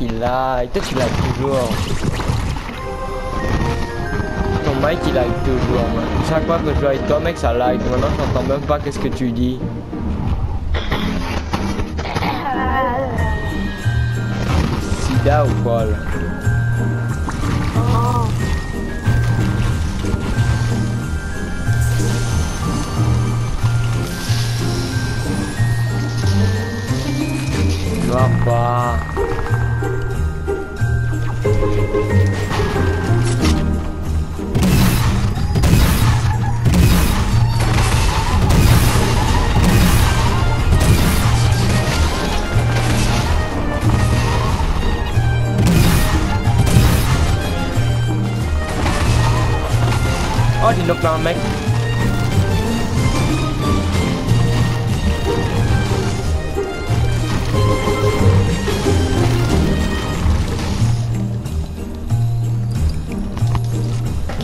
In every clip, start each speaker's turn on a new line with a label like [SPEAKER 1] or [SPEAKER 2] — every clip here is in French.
[SPEAKER 1] Il a... Toi tu l'as toujours. Ton mic il lag toujours. Chaque fois que je joue avec toi mec ça lag. Maintenant je n'entends même pas qu'est-ce que tu dis. Sida ou quoi là? Va pas. Oh, j'ai knock un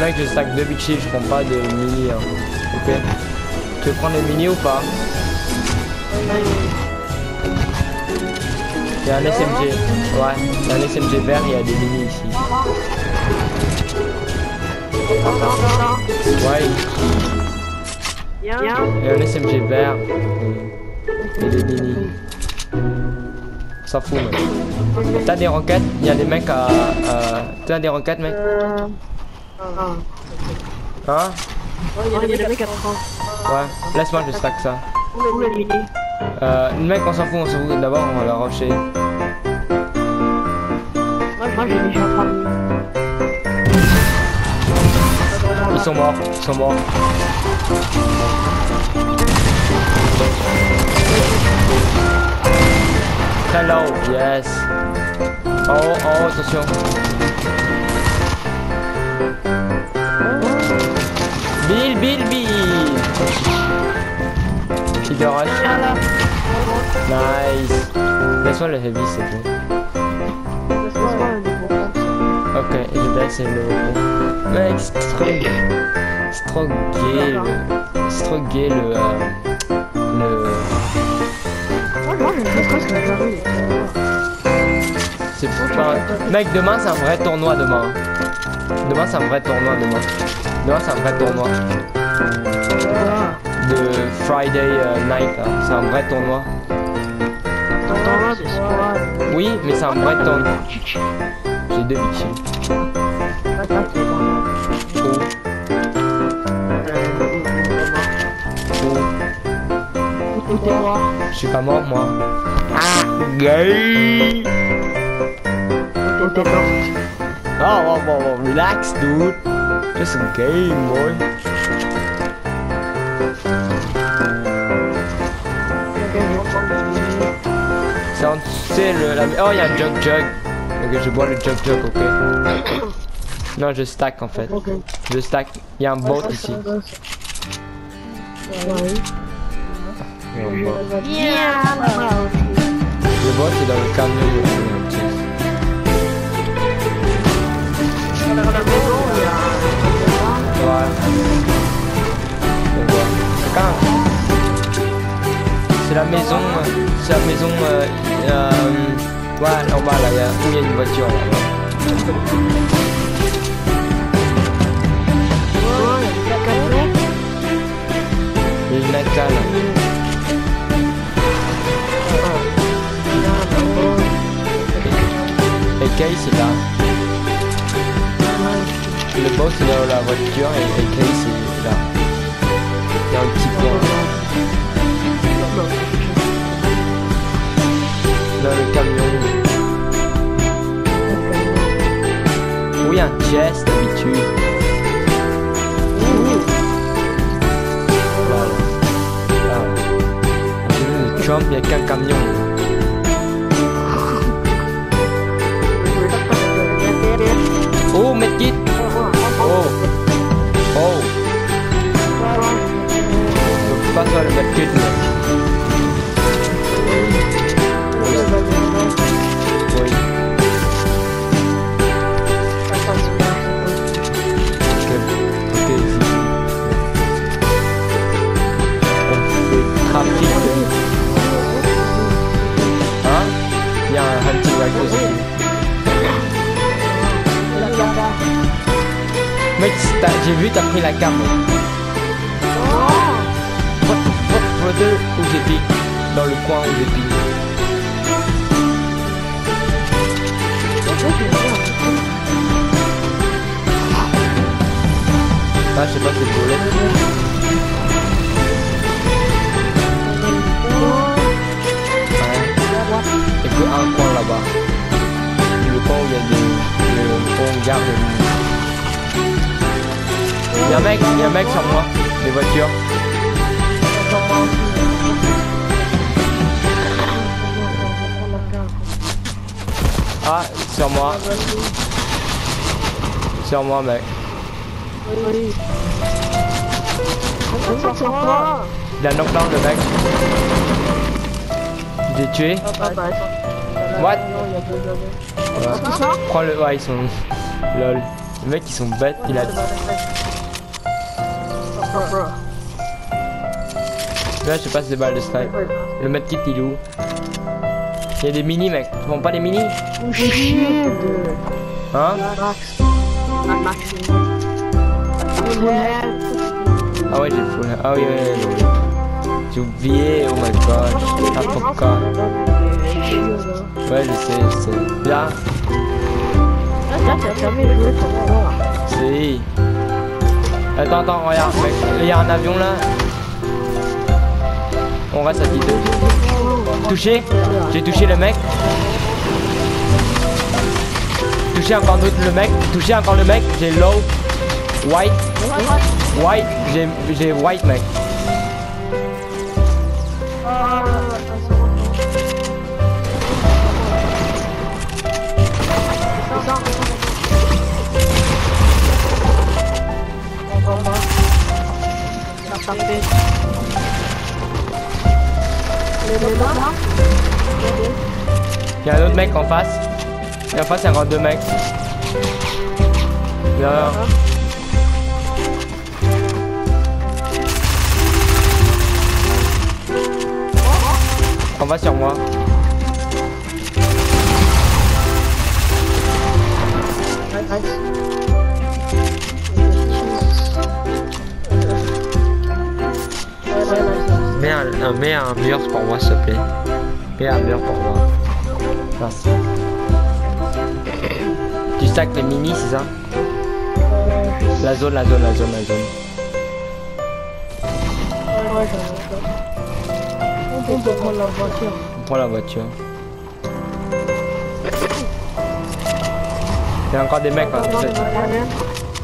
[SPEAKER 1] Mec, je stack deux big je prends pas de mini. Hein. Ok Tu veux prendre les mini ou pas? Il y a un SMG. Ouais, il y a un SMG vert, il y a des mini ici. Ouais, il y a un SMG vert. Et des mini. S'en fout, mec. T'as des roquettes? Il y a des mecs à. à- T'as des roquettes, mec? Hein
[SPEAKER 2] Ouais, il y a des mecs à 30.
[SPEAKER 1] Ouais, laisse-moi, je stack ça.
[SPEAKER 2] Où le mini
[SPEAKER 1] Euh, mec, on s'en fout, on s'en fout. D'abord, on va la rusher.
[SPEAKER 2] Moi, moi j'ai déjà 30
[SPEAKER 1] Ils sont morts, ils sont morts. Low, yes. Oh, oh, attention. Il de rush. Nice. Laisse-moi le heavy, te plaît. Ok, et je baisse le Mec, c'est trop C'est trop gay le... C'est trop gay le... euh, le... C'est pas... Mec, demain c'est un vrai tournoi demain. Demain c'est un vrai tournoi demain. C'est un vrai tournoi. De Friday euh, night là. C'est un vrai tournoi. Oui, mais c'est un vrai tournoi. J'ai deux victimes. Je suis pas mort moi. Ah, gay. Oh, oh, oh, relax, dude. Just a game, boy. C'est en- c'est le la... Oh, il y a un jug jug. Ok, je bois le jug jug, ok. Non, je stack en fait. Je stack. Il y a un bot ici. Il y a un bot. Le bot est dans le camion. Y a une voiture là. Il y a une Naka là. Et Case est là. Le boss est dans la voiture et, et Case est là. Il y a un petit un jazz d'habitude. Trump, il n'y a camion. Oh, medkit Oh Oh pas faire le medkit, mec. Pris la carte. Votre où j'ai. Dans le coin où j'ai. Ah, je sais pas, c'est pour Ouais. Et que un coin là-bas. Le coin où il y a des. Le coin où on garde. Il y a un mec, il y a un mec sur moi. Les voitures. Ah, sur moi. Sur moi, mec. Il a knockdown le mec. Je l'ai tué. What? Prends le. Ouais, ils sont. Lol. Les mecs, ils sont bêtes. Il a. Là, je sais pas si c'est des balles de snipe. Le medkit, il est où Il y a des mini, mec. Tu vends pas les mini? Hein? Ah ouais, j'ai full. Ah oui, ouais, ouais, ouais. J'ai oublié. Oh my god. Ah, pourquoi Ouais, je sais, je sais. Là, c'est. Attends, attends, regarde, mec. Il y a un avion là. On reste à 10 Touché? J'ai touché le mec. Touché encore le mec. Touché encore le mec. J'ai low. White. White. J'ai white mec. Il y a un autre mec en face. Et en face, il y a deux mecs. Il y en va sur moi. Un, un- mets un mur pour moi, s'il te plaît. Mets un mur pour moi. Merci. Tu stacks les mini, c'est ça? La zone, la zone, la zone, la zone.
[SPEAKER 2] On peut prendre la voiture.
[SPEAKER 1] On prend la voiture. Il y a encore des mecs hein, peut-être.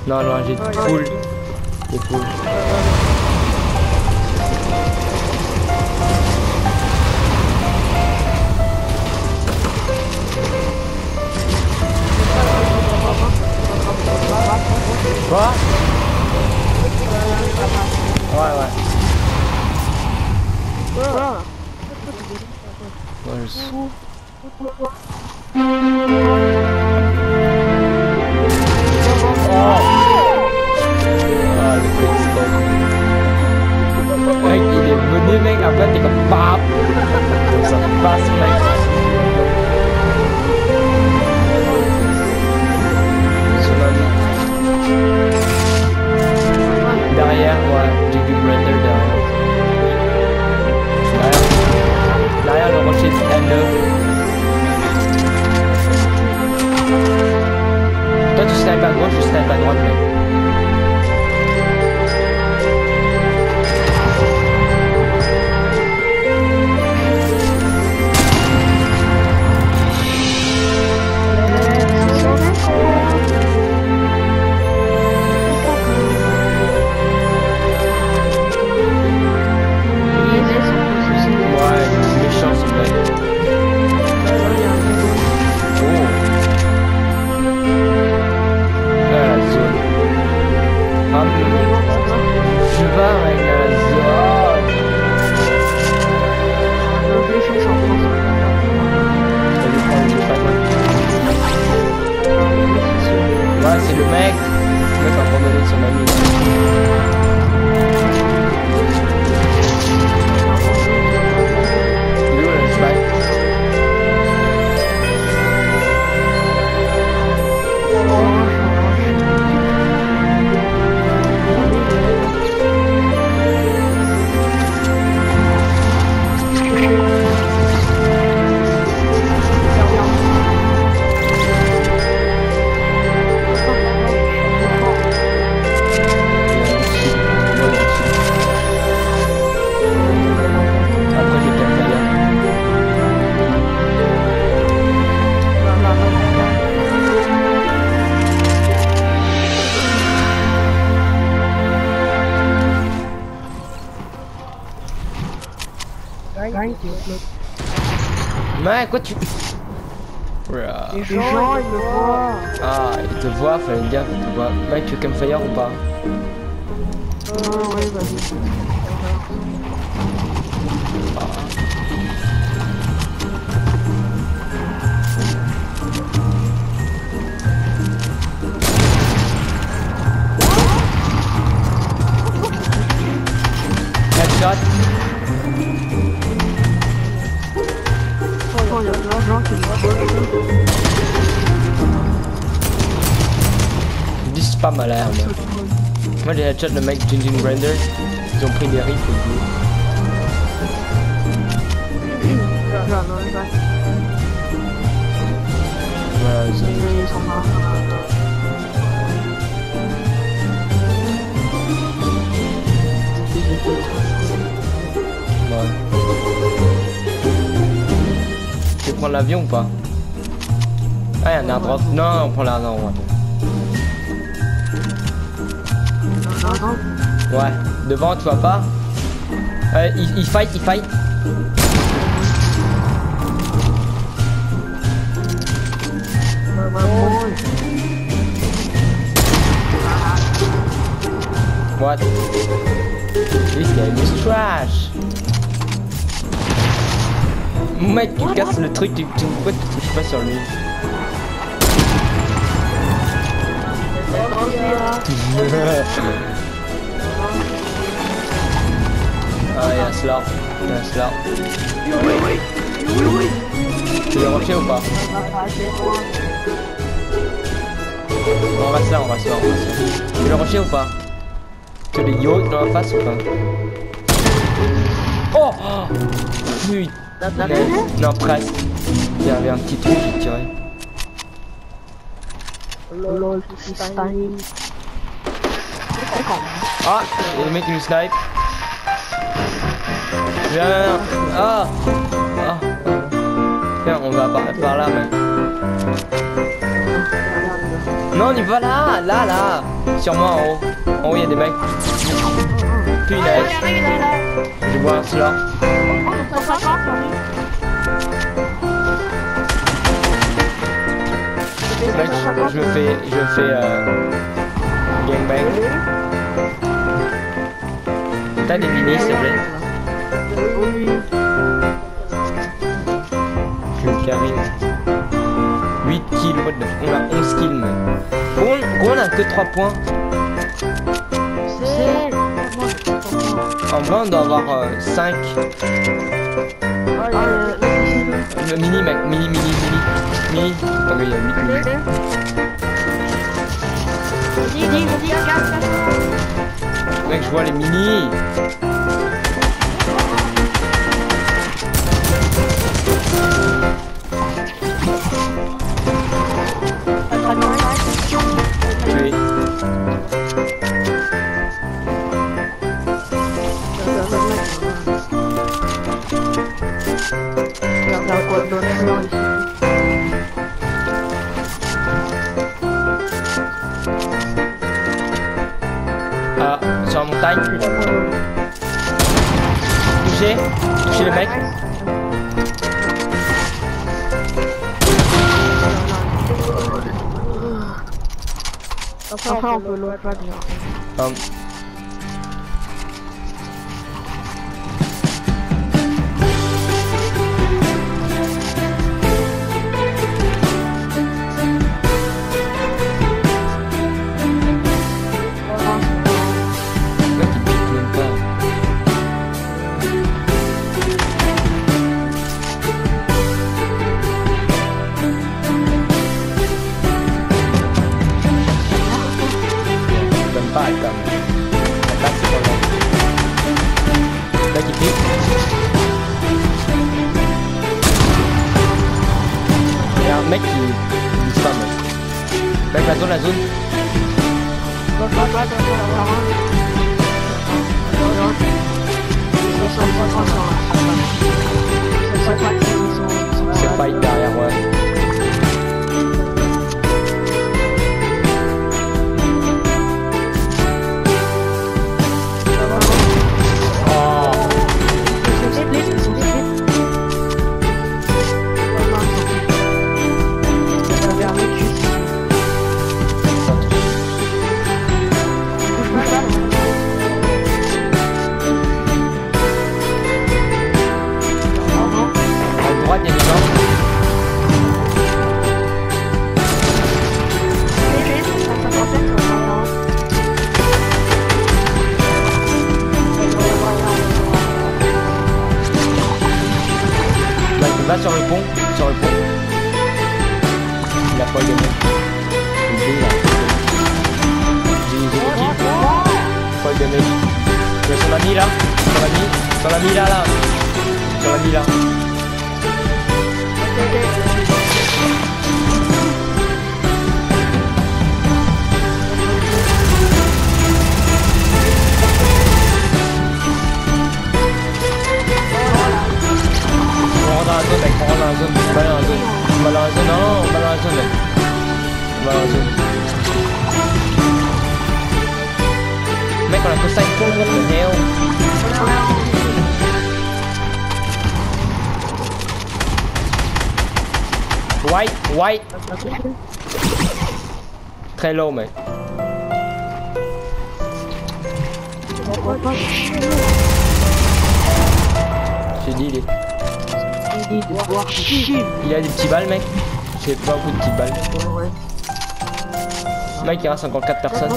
[SPEAKER 1] Non, non, j'ai full. J'ai full. Quoi Ouais, je sais. Ah, le quick scope. Mec, il est venu, mec, après t'es comme pap. Donc ça passe, mec. Tsunami. Derrière, ouais, j'ai vu rocher N2. Toi, tu snipes à gauche, je snipe à droite, mec?
[SPEAKER 2] Est
[SPEAKER 1] Mais quoi tu.
[SPEAKER 2] Les gens, ils me voient.
[SPEAKER 1] Ah, il te voit, fallait une gaffe, il te voit. Mec, tu veux Campfire ou pas?
[SPEAKER 2] Ah, ouais, vas-y.
[SPEAKER 1] À l'air, moi. Moi, j'ai headshot le mec Ginger Grinders. Ils ont pris des riffs
[SPEAKER 2] marrants.
[SPEAKER 1] Ouais. Tu prendre l'avion ou pas? Ah, y'a un airdrop. Non, on prend la... Non, ouais. Ouais. Devant, tu vois pas Ouais, il, il fight, il fight. What? This game is trash. Mec, tu casses le truc, tu, tu, pourquoi tu touches pas sur lui? il y a slurp. Il y a slurp. Tu veux rusher ou pas On reste là, on reste là, on reste là. Tu veux rusher ou pas Tu veux les yo dans la face ou pas Oh Putain Non, presque. Il y avait un petit truc qui tirait.
[SPEAKER 2] Lol.
[SPEAKER 1] Ah Il le mec qui nous snipe. Viens, Ah Ah Tiens, on va par, par là, mec. Non, on y va là Là, là Sur moi, en haut. En haut, il y a des mecs. Punaise. Je vois un slurp. Mec, je, me fais... Je me fais... Euh, gangbang. T'as des minis, s'il te plaît?
[SPEAKER 2] Oui.
[SPEAKER 1] Je suis Karim. 8 kills, On a 11 kills, on, a que 3 points. En vrai, on doit avoir euh, 5.
[SPEAKER 2] Ah, le-
[SPEAKER 1] mini, mec. Mini, mini, mini. Mini. Attends, il y a 8 mini. Mec, je vois les mini. Touché. Touché le mec.
[SPEAKER 2] Après, on peut l'autre pas bien. Ils sont
[SPEAKER 1] White, white, très low mec. J'ai dit, il est... Il a des petits balles mec. J'ai pas beaucoup de petites balles. Mec, il reste encore 4 personnes.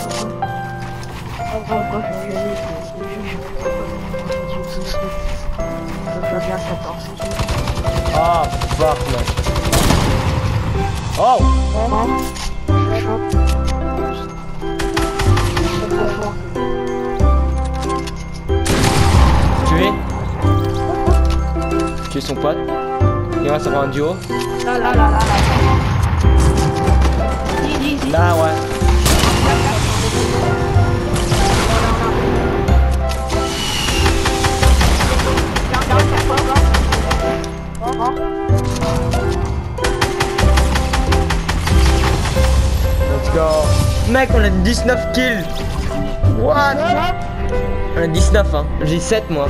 [SPEAKER 1] Ah, fuck man. Oh Tué Tué son pote? Il reste encore un duo.
[SPEAKER 2] Là, là, là, là, là.
[SPEAKER 1] A 19 kills. What? On a 19, hein. J'ai 7, moi.